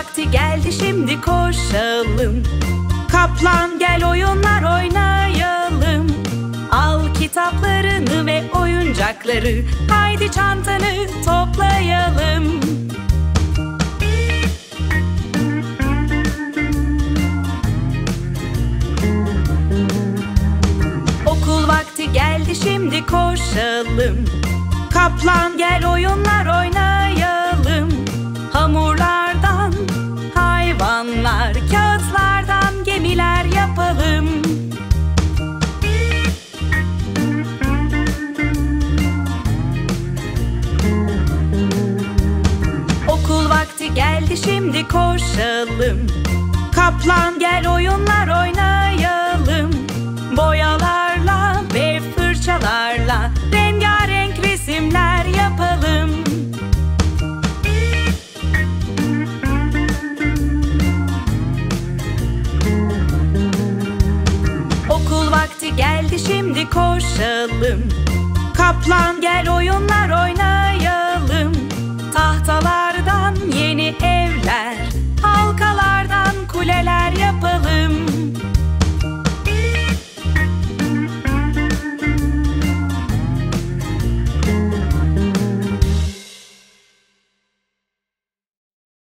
vakti geldi şimdi koşalım. Kaplan gel oyunlar oynayalım. Al kitaplarını ve oyuncakları Haydi çantanı toplayalım. Okul vakti geldi şimdi koşalım. Kaplan gel oyunlar oynayalım gemiler yapalım. Okul vakti geldi şimdi koşalım. Kaplan gel oyunlar oynayalım vakti geldi şimdi koşalım. Kaplan gel oyunlar oynayalım